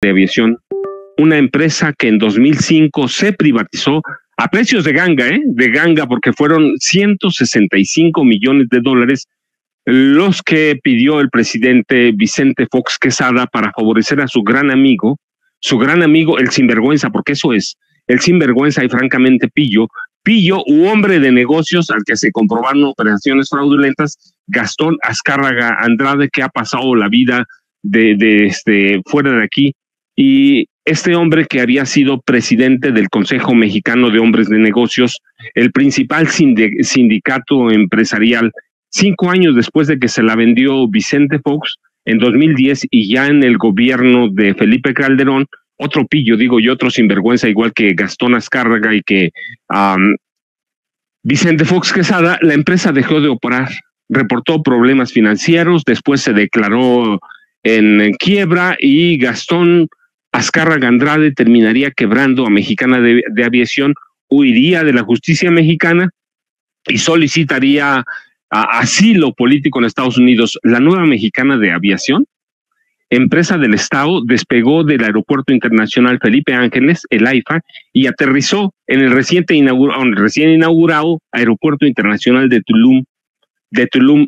de Aviación, una empresa que en 2005 se privatizó a precios de ganga, ¿eh? De ganga, porque fueron 165 millones de dólares los que pidió el presidente Vicente Fox Quesada para favorecer a su gran amigo, su gran amigo, el sinvergüenza, porque eso es, el sinvergüenza y francamente pillo, pillo u hombre de negocios al que se comprobaron operaciones fraudulentas, Gastón Azcárraga Andrade, que ha pasado la vida de, de este, fuera de aquí, y este hombre que había sido presidente del Consejo Mexicano de Hombres de Negocios, el principal sindicato empresarial cinco años después de que se la vendió Vicente Fox en 2010 y ya en el gobierno de Felipe Calderón, otro pillo, digo yo, otro sinvergüenza, igual que Gastón Azcárraga y que Vicente Fox Quesada, la empresa dejó de operar, reportó problemas financieros, después se declaró en quiebra y Gastón Azcárraga Andrade terminaría quebrando a Mexicana de Aviación, huiría de la justicia mexicana y solicitaría asilo político en Estados Unidos, la nueva mexicana de aviación, empresa del Estado, despegó del Aeropuerto Internacional Felipe Ángeles, el AIFA, y aterrizó en el reciente inaugurado, recién inaugurado Aeropuerto Internacional de Tulum, de Tulum,